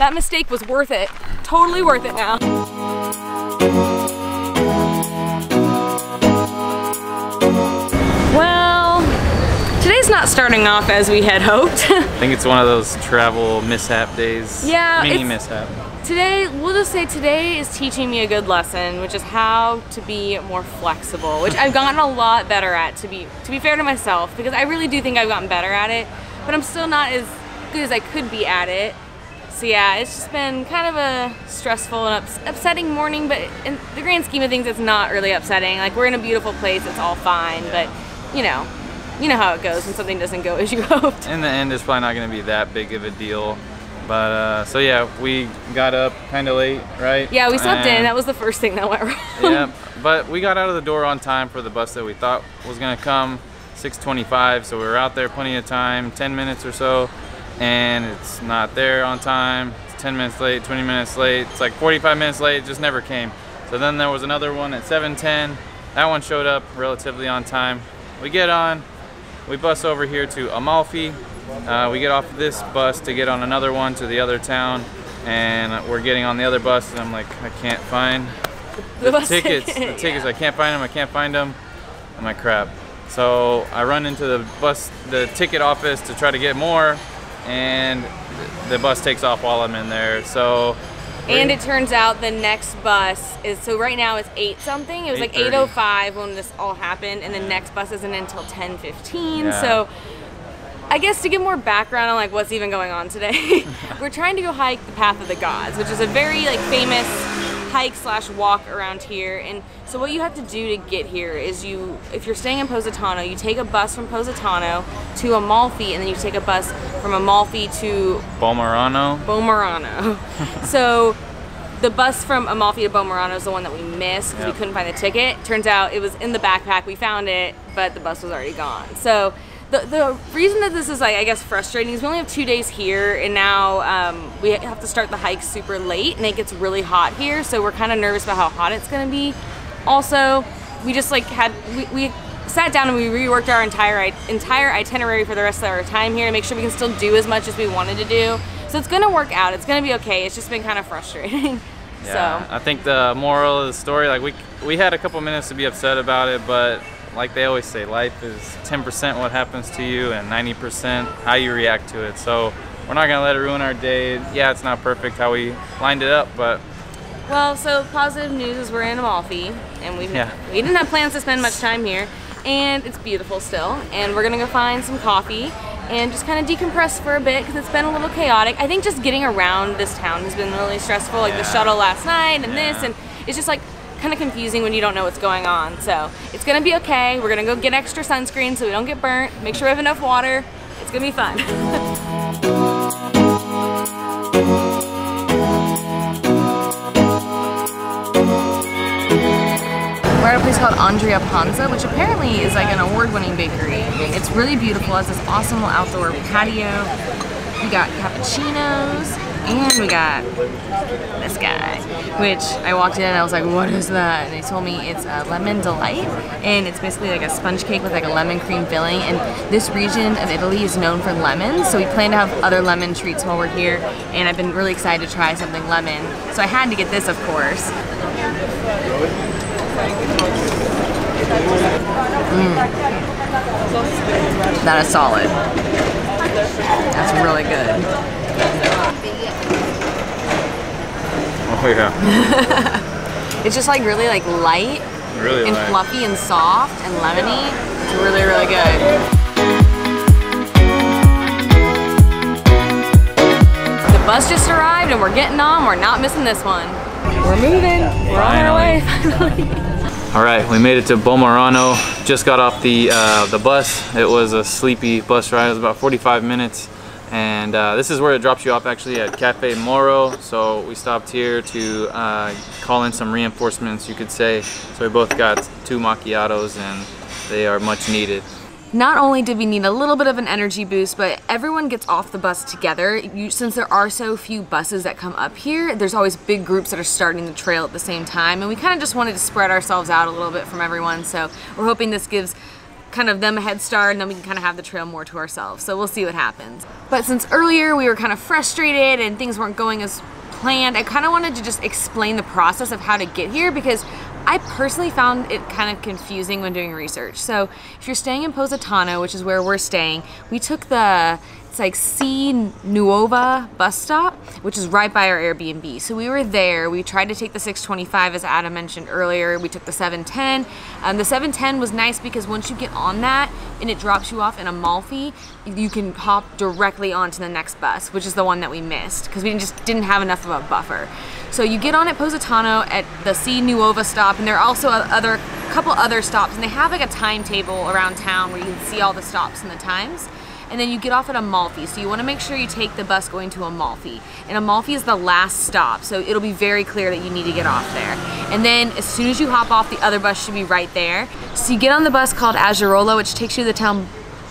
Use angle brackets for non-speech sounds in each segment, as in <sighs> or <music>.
that mistake was worth it. Totally worth it now. Well, today's not starting off as we had hoped. <laughs> I think it's one of those travel mishap days. Yeah, Mini mishap. Today, we'll just say today is teaching me a good lesson, which is how to be more flexible, which I've gotten a lot better at to be to be fair to myself, because I really do think I've gotten better at it, but I'm still not as good as I could be at it. So yeah, it's just been kind of a stressful and ups upsetting morning, but in the grand scheme of things, it's not really upsetting. Like we're in a beautiful place, it's all fine, but you know, you know how it goes when something doesn't go as you <laughs> hoped. In the end, it's probably not going to be that big of a deal. But uh, so yeah, we got up kind of late, right? Yeah, we slept in. That was the first thing that went <laughs> wrong. yeah, but we got out of the door on time for the bus that we thought was gonna come, 6:25. So we were out there plenty of time, 10 minutes or so, and it's not there on time. It's 10 minutes late, 20 minutes late. It's like 45 minutes late. It just never came. So then there was another one at 7:10. That one showed up relatively on time. We get on, we bus over here to Amalfi. Uh, we get off this bus to get on another one to the other town, and we're getting on the other bus, and I'm like, I can't find <laughs> the bus tickets, the tickets. yeah. I can't find them. I can't find them. I'm like, crap. So I run into the bus, the ticket office to try to get more, and the bus takes off while I'm in there. So. And it turns out the next bus is so right now it's eight something. It was like 8:05 when this all happened, and the next bus isn't until 10:15. Yeah. So I guess to give more background on like what's even going on today, <laughs> we're trying to go hike the Path of the Gods, which is a very like famous hike slash walk around here. And so what you have to do to get here is you, if you're staying in Positano, you take a bus from Positano to Amalfi, and then you take a bus from Amalfi to Balmerano. Bomerano. <laughs> so the bus from Amalfi to Bomerano is the one that we missed because Yep. we couldn't find the ticket. Turns out it was in the backpack. We found it, but the bus was already gone. So the, the reason that this is like I guess frustrating is we only have two days here, and now um, we have to start the hike super late, and it gets really hot here. So we're kind of nervous about how hot it's gonna be. Also, we just like had we. we sat down and we reworked our entire entire itinerary for the rest of our time here to make sure we can still do as much as we wanted to do. So it's gonna work out. It's gonna be okay. It's just been kind of frustrating. <laughs> Yeah, So I think the moral of the story, like we we had a couple minutes to be upset about it, but like they always say, life is 10% what happens to you and 90% how you react to it. So we're not gonna let it ruin our day. Yeah, it's not perfect how we lined it up, but well, so positive news is we're in Amalfi, and we Yeah. we didn't have plans to spend much time here, and it's beautiful still. And we're gonna go find some coffee and just kind of decompress for a bit because it's been a little chaotic. I think just getting around this town has been really stressful, like the shuttle last night and this, and it's just like kind of confusing when you don't know what's going on. So it's gonna be okay. We're gonna go get extra sunscreen so we don't get burnt. Make sure we have enough water. It's gonna be fun. <laughs> We're at a place called Andrea Pansa, which apparently is like an award-winning bakery. It's really beautiful. It has this awesome outdoor patio. We got cappuccinos, and we got this guy, which I walked in and I was like, what is that? And they told me it's a lemon delight, and it's basically like a sponge cake with like a lemon cream filling. And this region of Italy is known for lemons, so we plan to have other lemon treats while we're here. And I've been really excited to try something lemon, so I had to get this, of course. Mm. That is solid. That's really good. Oh yeah, <laughs> It's just like really like light really and light. fluffy and soft and lemony. It's really, really good. The bus just arrived and we're getting on. We're not missing this one. We're moving. We're on our way finally. <laughs> All right, we made it to Bomerano. Just got off the uh, the bus. It was a sleepy bus ride. It was about 45 minutes. And uh, this is where it drops you off actually at Cafe Moro. So we stopped here to uh, call in some reinforcements, you could say. So we both got two macchiatos and they are much needed. Not only did we need a little bit of an energy boost, but everyone gets off the bus together. You, since there are so few buses that come up here, there's always big groups that are starting the trail at the same time. And we kind of just wanted to spread ourselves out a little bit from everyone. So we're hoping this gives kind of them a head start and then we can kind of have the trail more to ourselves. So we'll see what happens. But since earlier we were kind of frustrated and things weren't going as planned, I kind of wanted to just explain the process of how to get here because I personally found it kind of confusing when doing research. So if you're staying in Positano, which is where we're staying, we took the it's like C Nuova bus stop, which is right by our Airbnb. So we were there. We tried to take the 625 as Adam mentioned earlier. We took the 710. Um, the 710 was nice because once you get on that and it drops you off in Amalfi, you can hop directly onto the next bus, which is the one that we missed because we just didn't have enough of a buffer. So you get on at Positano at the C Nuova stop, and there are also other couple other stops, and they have like a timetable around town where you can see all the stops and the times and then you get off at Amalfi. So you want to make sure you take the bus going to Amalfi. And Amalfi is the last stop, so it'll be very clear that you need to get off there. And then as soon as you hop off, the other bus should be right there. So you get on the bus called Agerola, which takes you to the town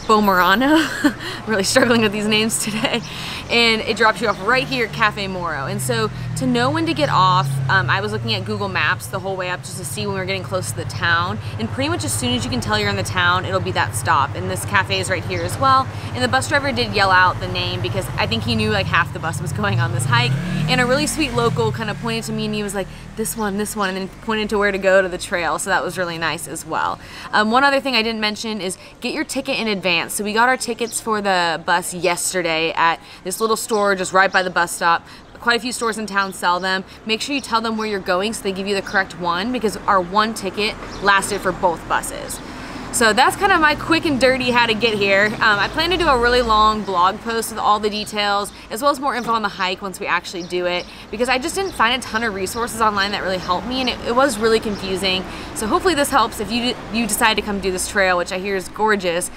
Bomerano. I'm <laughs> really struggling with these names today. And it drops you off right here at Cafe Moro. And so to know when to get off, um, I was looking at Google Maps the whole way up just to see when we were getting close to the town. And pretty much as soon as you can tell you're in the town, it'll be that stop. And this cafe is right here as well. And the bus driver did yell out the name because I think he knew like half the bus was <laughs> going on this hike. And a really sweet local kind of pointed to me and he was like, this one, this one, and then pointed to where to go to the trail. So that was really nice as well. Um, one other thing I didn't mention is get your ticket in advance. So we got our tickets for the bus yesterday at this little store just right by the bus stop quite a few stores in town sell them. Make sure you tell them where you're going so they give you the correct one because our one ticket lasted for both buses. So that's kind of my quick and dirty how to get here. Um, I plan to do a really long blog post with all the details as well as more info on the hike once we actually do it because I just didn't find a ton of resources online that really helped me and it, it was really confusing. So hopefully this helps if you, you decide to come do this trail, which I hear is gorgeous,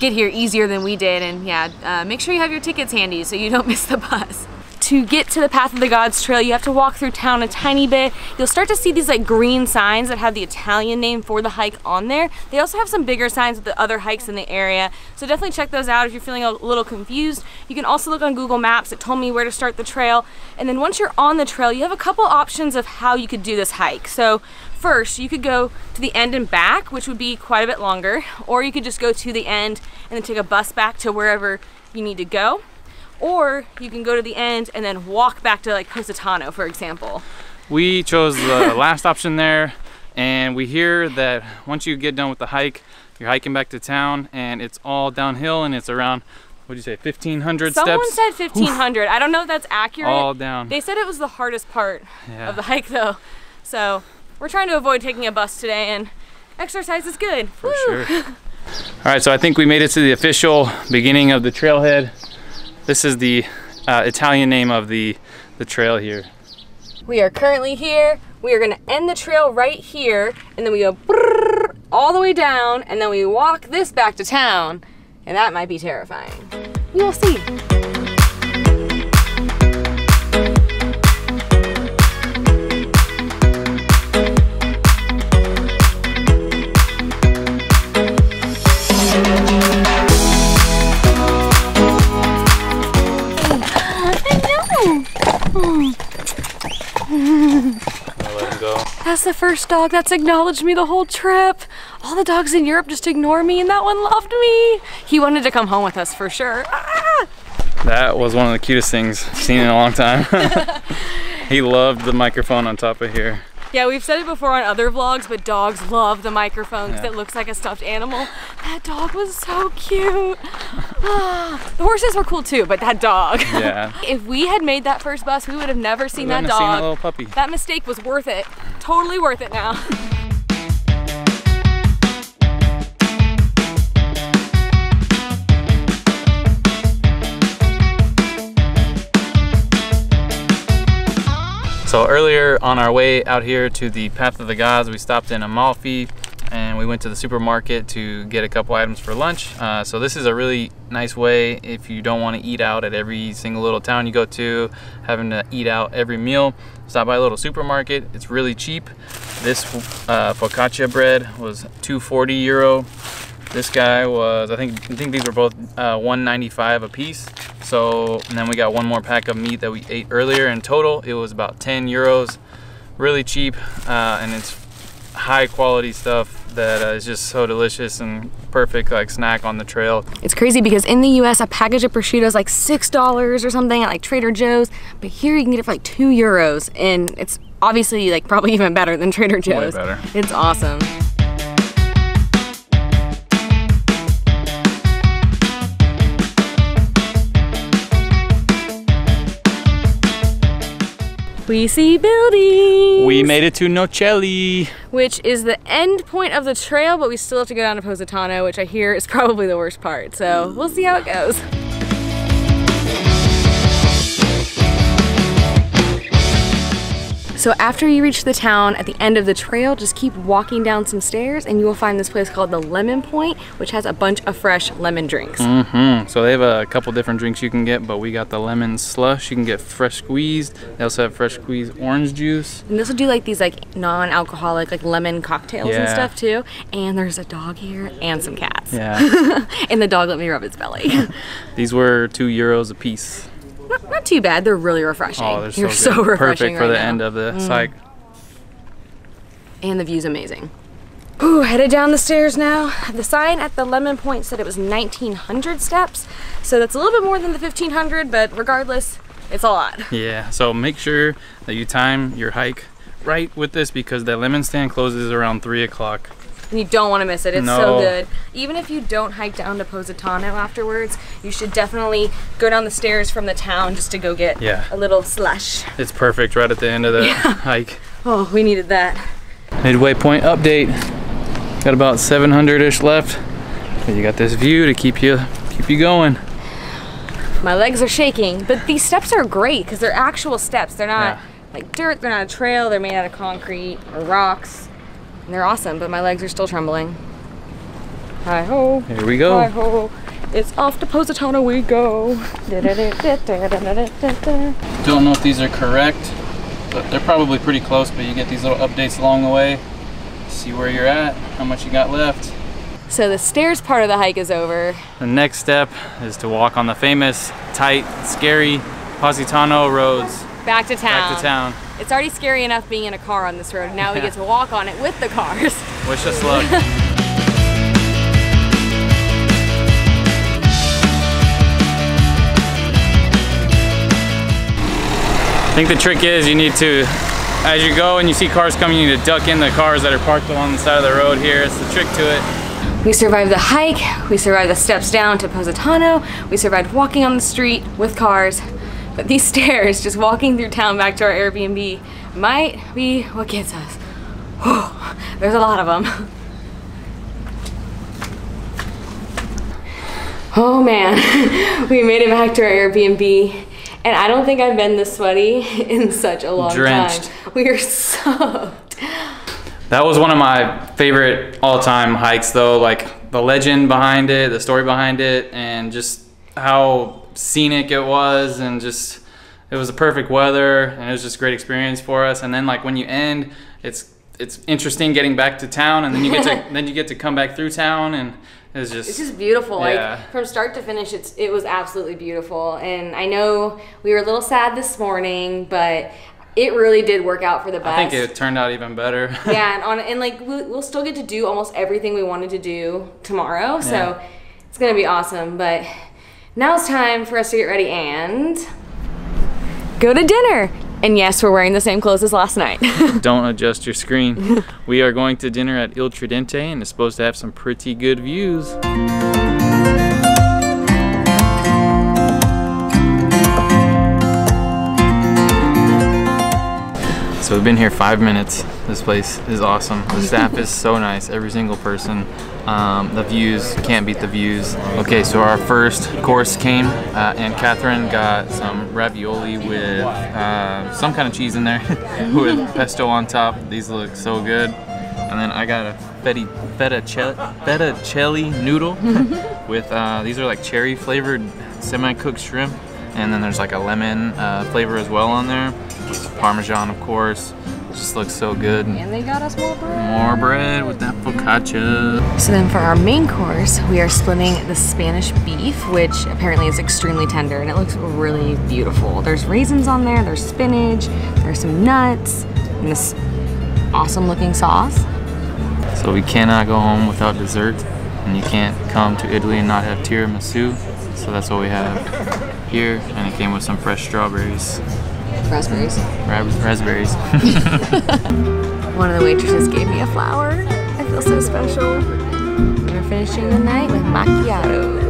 get here easier than we did and yeah, uh, make sure you have your tickets handy so you don't <laughs> miss the bus to get to the Path of the Gods trail, you have to walk through town a tiny bit. You'll start to see these like green signs that have the Italian name for the hike on there. They also have some bigger signs with the other hikes in the area. So definitely check those out if you're feeling a little confused. You can also look on Google Maps. It told me where to start the trail. And then once you're on the trail, you have a couple options of how you could do this hike. So first, you could go to the end and back, which would be quite a bit longer, or you could just go to the end and then take a bus back to wherever you need to go or you can go to the end and then walk back to like Positano, for example. We chose the <laughs> last option there, and we hear that once you get done with the hike, you're hiking back to town, and it's all downhill, and it's around what do you say 1500 Someone steps Someone said 1500 Oof. i don't know if that's accurate all down they said it was the hardest part yeah. of the hike though so we're trying to avoid taking a bus today and exercise is good for Woo. sure <laughs> all right so i think we made it to the official beginning of the trailhead this is the uh, Italian name of the, the trail here. We are currently here. We are gonna end the trail right here, and then we go all the way down, and then we walk this back to town, and that might be terrifying. We will see. That's the first dog that's acknowledged me the whole trip. All the dogs in Europe just ignore me and that one loved me. He wanted to come home with us for sure. Ah! That was one of the cutest things I've seen in a long time. <laughs> he loved the microphone on top of here. Yeah, we've said it before on other vlogs, but dogs love the microphone because yeah. it looks like a stuffed animal. That dog was so cute. <sighs> the horses were cool too, but that dog. Yeah. <laughs> if we had made that first bus, we would have never seen that dog. Seen that little puppy. That mistake was worth it. Totally worth it now. <laughs> So earlier on our way out here to the Path of the Gods, we stopped in Amalfi and we went to the supermarket to get a couple items for lunch. Uh, so this is a really nice way if you don't want to eat out at every single little town you go to, having to eat out every meal. Stop by a little supermarket. It's really cheap. This uh, focaccia bread was 240 euro. This guy was, I think, I think these were both uh, 195 a piece. So, and then we got one more pack of meat that we ate earlier. In total, it was about 10 euros. Really cheap, uh, and it's high quality stuff. that uh, is just so delicious and perfect like snack on the trail. It's crazy because in the US, a package of prosciutto is like $6 or something at like Trader Joe's, but here you can get it for like two euros and it's obviously like probably <laughs> even better than Trader Joe's. Way better. It's awesome. We see buildings. We made it to Nocelle. which is the end point of the trail, but we still have to go down to Positano, which I hear is probably the worst part. So we'll see how it goes. So after you reach the town at the end of the trail, just keep walking down some stairs and you will find this place called the Lemon Point, which has a bunch of fresh lemon drinks. Mm -hmm. So they have a couple different drinks you can get, but we got the lemon slush. You can get fresh squeezed. They also have fresh squeezed orange juice. And this will do like these like non-alcoholic like lemon cocktails and stuff too. And there's a dog here and some cats. Yeah. <laughs> and the dog let me rub its belly. <laughs> These were two euros a piece. Not, not too bad. They're really refreshing. Oh, they're so, You're good. so <laughs> refreshing Perfect for right the now. Mm. end of the hike. And the view's amazing. Ooh, headed down the stairs now. The sign at the Lemon Point said it was 1,900 steps, so that's a little bit more than the 1,500, but regardless, it's a lot. <laughs> Yeah, so make sure that you time your hike right with this because the lemon stand closes around three o'clock. And you don't want to miss it. It's so good. Even if you don't hike down to Positano afterwards, you should definitely go down the stairs from the town just to go get Yeah. a little slush. It's perfect right at the end of the <laughs> hike. Oh, we needed that. Midway point update. Got about 700-ish left. But you got this view to keep you keep you going. My legs are shaking, but these steps are great because they're actual steps. They're not Yeah. like dirt, they're not a trail, they're made out of concrete or rocks. And they're awesome, but my legs are still trembling. Hi ho. Here we go. Hi ho. It's off to Positano we go. Don't know if these are correct, but they're probably pretty close. But you get these little updates along the way. See where you're at, how much you got left. So the stairs part of the hike is over. The next step is to walk on the famous, tight, scary Positano roads Back to town. back to town. It's already scary enough being in a car on this road. Now we get to walk on it with the cars. Wish us luck. <laughs> I think the trick is you need to, as you go and you see cars coming, you need to duck in the cars that are parked along the side of the road here. It's the trick to it. We survived the hike, we survived the steps down to Positano, we survived walking on the street with cars. But these <laughs> stairs, just walking through town back to our Airbnb, might be what gets us. Whew, there's a lot of them. <laughs> Oh man, <laughs> we made it back to our Airbnb, and I don't think I've been this sweaty in such a long Drenched. time. We are soaked. That was one of my favorite all-time hikes though, like the legend behind it, the story behind it, and just how scenic it was and just it was the perfect weather and it was just a great experience for us. And then like when you end, it's it's interesting getting back to town and then you get to <laughs> then you get to come back through town and it's just It's just beautiful. Yeah. Like from start to finish, it's it was absolutely beautiful. And I know we were a little sad this morning, but it really did work out for the best. I think it turned out even better. <laughs> yeah, <laughs> and on and like we'll, we'll still get to do almost everything we wanted to do tomorrow. So Yeah. it's gonna be awesome. But now it's time for us to get ready and go to dinner. And yes, we're wearing the same clothes as last night. <laughs> Don't adjust your screen. <laughs> we are going to dinner at Il Tridente and it's supposed to have some pretty good views. So we've been here five minutes. This place is awesome. The staff is so nice, every single person. Um, the views, can't beat the views. Okay, so our first course came uh, and Catherine got some ravioli with uh, some kind of cheese in there <laughs> with pesto on top. These look so good. And then I got a feta, feta, fettuccine noodle <laughs> with, uh, these are like cherry flavored semi-cooked shrimp. And then there's like a lemon uh, flavor as well on there. Parmesan, of course. Just looks so good. and they got us more bread. More bread with that focaccia. So then for our main course, we are splitting the Spanish beef, which apparently is extremely tender and it looks really beautiful. There's raisins on there, there's spinach, there's some nuts, and this awesome looking sauce. So we cannot go home without dessert, and you can't come to Italy and not have tiramisu. So that's what we have here, and it came with some fresh strawberries, Raspberries. ra- raspberries. <laughs> One of the waitresses gave me a flower. I feel so special. We're finishing the night with macchiatos.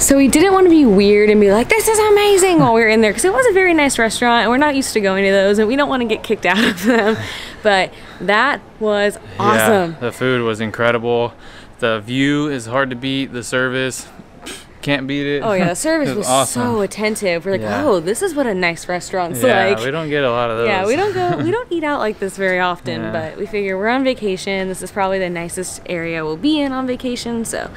So we didn't want to be weird and be like, this is amazing while we were in there because it was a very nice restaurant and we're not used to going to those and we don't want to get kicked out of them. But that was awesome. Yeah, the food was incredible. The view is hard to beat. The service can't beat it. Oh yeah, the <laughs> service It was awesome. so attentive. We're like, Yeah. oh, this is what a nice restaurant's yeah, like. we don't get a lot of those. Yeah, we don't go, we <laughs> don't eat out like this very often, Yeah. but we figure we're on vacation. This is probably the nicest area we'll be in on vacation, so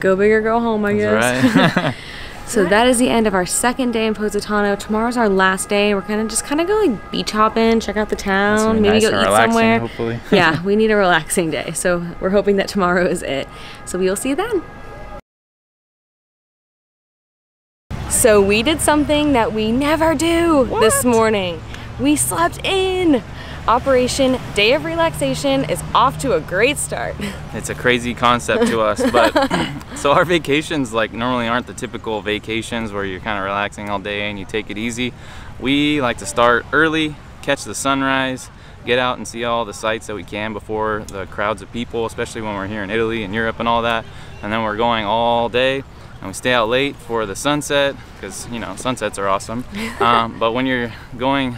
go big or go home, I guess. That's right. <laughs> So that is the end of our second day in Positano. Tomorrow's our last day. We're gonna just kind of go like beach hopping, check out the town, maybe nice go eat relaxing, somewhere. hopefully. yeah, we need a relaxing day. So we're hoping that tomorrow is it. So we will see you then. So we did something that we never do this morning. We slept in. Operation Day of Relaxation is off to a great start. <laughs> It's a crazy concept to us, but <laughs> so our vacations like normally aren't the typical vacations where you're kind of relaxing all day and you take it easy. We like to start early, catch the sunrise, get out and see all the sights that we can before the crowds of people, especially when we're here in Italy and Europe and all that. And then we're going all day and we stay out late for the sunset because you know sunsets are awesome. <laughs> um, but when you're going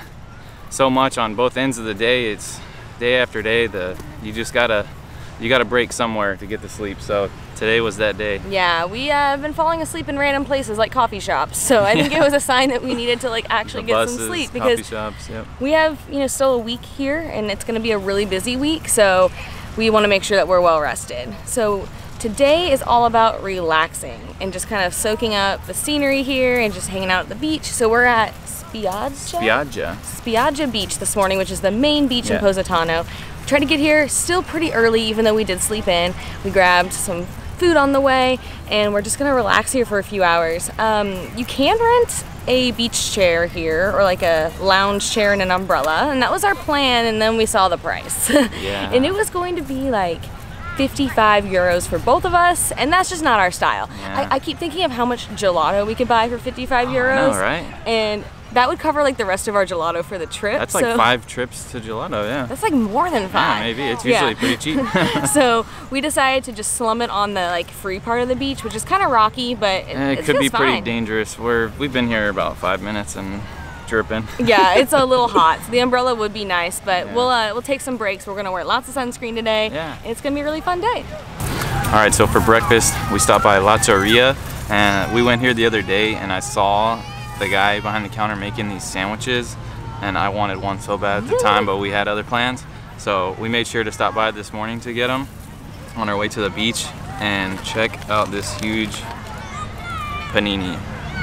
so much on both ends of the day, it's day after day. The you just gotta you gotta break somewhere to get to sleep. So today was that day. Yeah, we uh, have been falling asleep in random places like coffee shops. So I think it was a <laughs> sign that we needed to like actually The get buses, some sleep coffee because shops. Yep. we have you know still a week here and it's going to be a really busy week. So we want to make sure that we're well rested. So today is all about relaxing and just kind of soaking up the scenery here and just hanging out at the beach. So we're at Spiaggia. Piaggia. Spiaggia Beach this morning, which is the main beach in Positano. Tried to get here still pretty early, even though we did sleep in. We grabbed some food on the way, and we're just gonna relax here for a few hours. Um, you can rent a beach chair here, or like a lounge chair and an umbrella, and that was our plan. And then we saw the price, <laughs> Yeah. and it was going to be like. 55 euros for both of us, and that's just not our style. Yeah. I, I keep thinking of how much gelato we could buy for 55 Oh, I euros. know, right? And that would cover like the rest of our gelato for the trip. That's like so- five trips to gelato. Yeah. That's like more than Yeah, five. maybe it's Yeah. usually pretty cheap. <laughs> so we decided to just slum it on the like free part of the beach, which is kind of rocky, but it, it it could be feels pretty dangerous. We're we've been here about five minutes and dripping. yeah, it's a <laughs> little hot. So the umbrella would be nice, but Yeah. we'll uh, we'll take some breaks. We're gonna wear lots of sunscreen today. Yeah. it's gonna be a really fun day. All right, so for breakfast, we stopped by Latteria, and we went here the other day, and I saw the guy behind the counter making these sandwiches, and I wanted one so bad at the time, but we had other plans. So we made sure to stop by this morning to get them on our way to the beach, and check out this huge panini.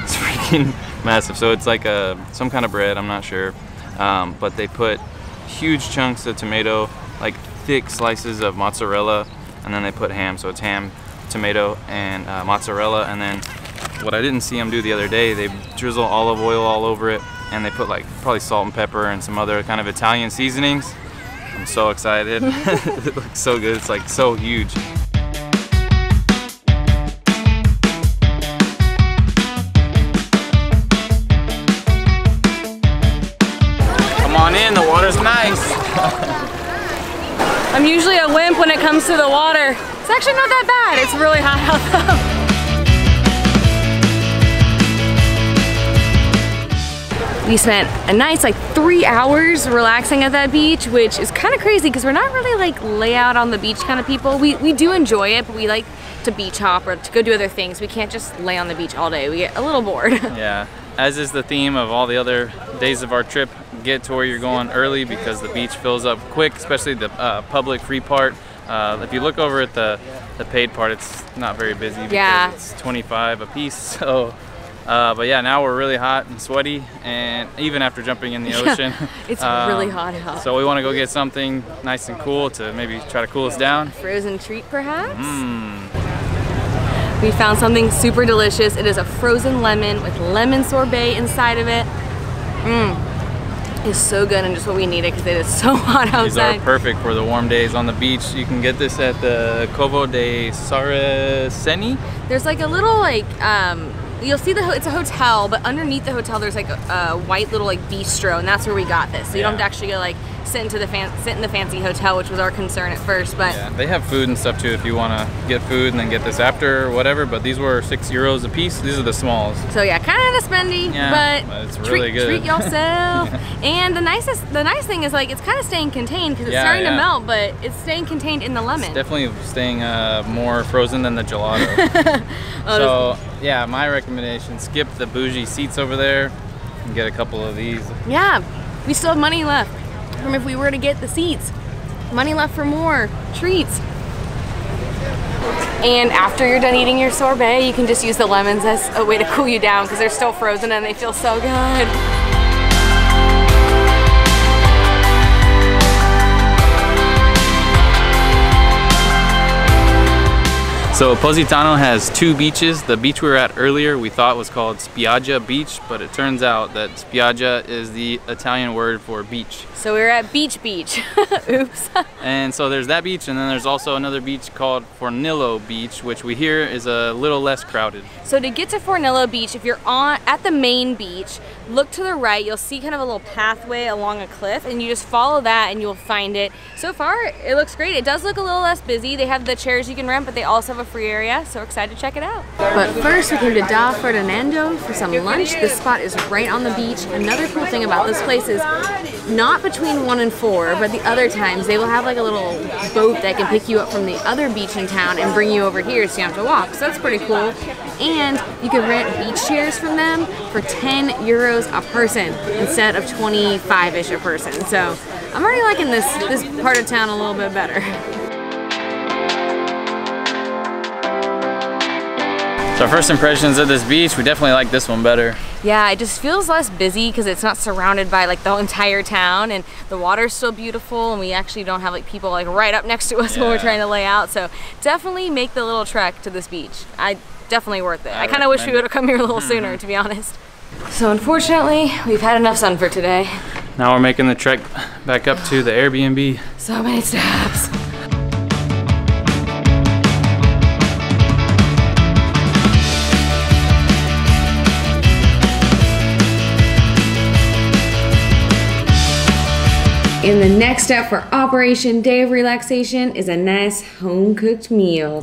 It's <laughs> freaking massive. So it's like a some kind of bread, I'm not sure, um, but they put huge chunks of tomato, like thick slices of mozzarella, and then they put ham. So it's ham, tomato, and uh, mozzarella. And then what I didn't see them do the other day, they drizzle olive oil all over it, and they put like probably salt and pepper and some other kind of Italian seasonings. I'm so excited. <laughs> it looks so good. It's like so huge. I'm usually a wimp when it comes to the water. It's actually not that bad. It's really hot out though. We spent a nice like three hours relaxing at that beach, which is kind of crazy because we're not really like lay out on the beach kind of people. We, we do enjoy it, but we like to beach hop or to go do other things. We can't just lay on the beach all day. We get a little bored. <laughs> Yeah, as is the theme of all the other days of our trip, get to where you're going early because the beach fills up quick, especially the uh, public free part. Uh, if you look over at the, the paid part, it's not very busy because Yeah. it's 25 a piece. <laughs> So, uh, but yeah, now we're really hot and sweaty, and even after jumping in the ocean, <laughs> it's um, really hot out. So we want to go get something nice and cool to maybe try to cool us down. frozen treat perhaps? Mmm. We found something super delicious. It is a frozen lemon with lemon sorbet inside of it. Mmm. is so good and just what we needed because it is so <laughs> hot outside. These are perfect for the warm days on the beach. You can get this at the Covo dei Saraceni. There's like a little like um, you'll see the it's a hotel, but underneath the hotel there's like a, a white little like bistro, and that's where we got this. So you don't have to actually go like sit into the fan- sit in the fancy hotel, which was our concern at first. But Yeah, they have food and stuff too if you want to get food and then get this after or whatever. But these were six euros a piece. These are the smalls. So yeah, kind of spendy, Yeah, but, but it's treat, really good. treat yourself. <laughs> and the nicest, the nice thing is like it's kind of staying contained because it's Yeah, starting to melt, but it's staying contained in the lemon. Definitely staying uh, more frozen than the gelato. <laughs> Oh, so yeah, my recommendation: skip the bougie seats over there and get a couple of these. Yeah, we still have money left from if we were to get the seats. Money left for more treats. And after you're done eating your sorbet, you can just use the lemons as a way to cool you down because they're still frozen and they feel so good. So Positano has two beaches. The beach we were at earlier we thought was called Spiaggia Beach, but it turns out that Spiaggia is the Italian word for beach. So we were at Beach Beach. <laughs> Oops. And so there's that beach, and then there's also another beach called Fornillo Beach, which we hear is a little less crowded. So to get to Fornillo Beach, if you're on at the main beach, look to the right, you'll see kind of a little pathway along a cliff and you just follow that and you'll find it. So far, it looks great. It does look a little less busy. They have the chairs you can rent, but they also have a free area, so we're excited to check it out. But first, we came to Da Ferdinando for some lunch. This spot is right on the beach. Another cool thing about this place is not between one and four, but the other times they will have like a little boat that can pick you up from the other beach in town and bring you over here so you don't have to walk. So that's pretty cool. And you can rent beach chairs from them for 10 euros a person instead of 25-ish a person. So I'm already liking this this part of town a little bit better. <laughs> So our first impressions of this beach, we definitely like this one better. Yeah, it just feels less busy because it's not surrounded by like the entire town and the water's still beautiful and we actually don't have like people like right up next to us when we're trying to lay out. So definitely make the little trek to this beach. I definitely worth it. I, I kind of wish we would have come here a little <laughs> sooner to be honest. So unfortunately, we've had enough sun for today. Now we're making the trek back up to the Airbnb. So many steps. And the next step for Operation Day of Relaxation is a nice home cooked meal.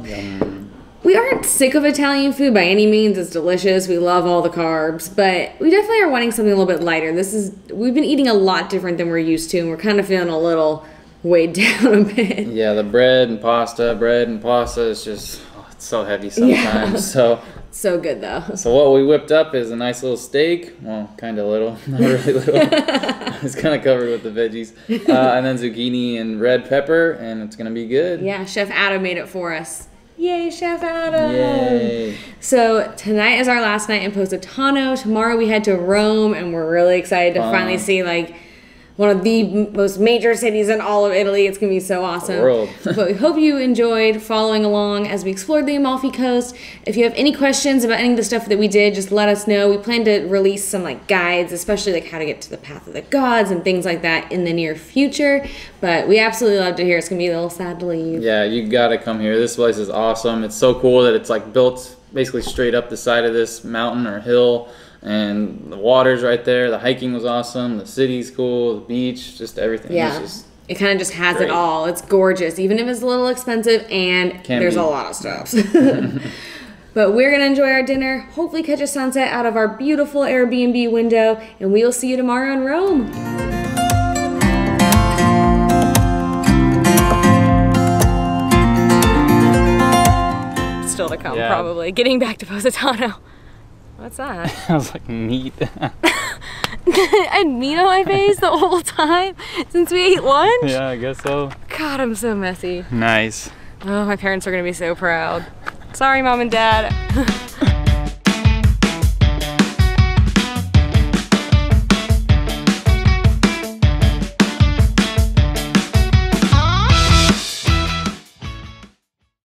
We aren't sick of Italian food by any means. It's delicious. We love all the carbs, but we definitely are wanting something a little bit lighter. This is we've been eating a lot different than we're used to, and we're kind of feeling a little weighed <laughs> down a bit. Yeah, the bread and pasta, bread and pasta is just oh, it's so heavy sometimes. So <laughs> So good though. so what we whipped up is a nice little steak. Well, kind of little, <laughs> not really little. it's kind of covered with the veggies, uh, and then zucchini and red pepper, and it's gonna be good. Yeah, Chef Adam made it for us. Yay, Chef Adam! Yay! So tonight is our last night in Positano. Tomorrow we head to Rome, and we're really excited to finally see like one of the most major cities in all of Italy. It's gonna be so awesome. world. <laughs> but we hope you enjoyed following along as we explored the Amalfi Coast. If you have any questions about any of the stuff that we did, just let us know. We plan to release some like guides, especially like how to get to the path of the gods and things like that in the near future. But we absolutely love to hear. It's gonna be a little sad to leave. Yeah, you gotta come here. This place is awesome. It's so cool that it's like built basically straight up the side of this mountain or hill, and the water's right there. The hiking was awesome. The city's cool. The beach, just everything. Yeah. It's just It kind of just has it all. It's gorgeous, even if it's a little expensive, and Can there's be. a lot of stops. <laughs> <laughs> but we're gonna enjoy our dinner, hopefully catch a sunset out of our beautiful Airbnb window, and we will see you tomorrow in Rome. Still to come, Yeah. probably. Getting back to Positano. What's that? <laughs> I was like neat. <laughs> I had meat on my face the whole time since we ate lunch. yeah, I guess so. God, I'm so messy. Nice. Oh, my parents are gonna be so proud. Sorry, mom and dad. <laughs>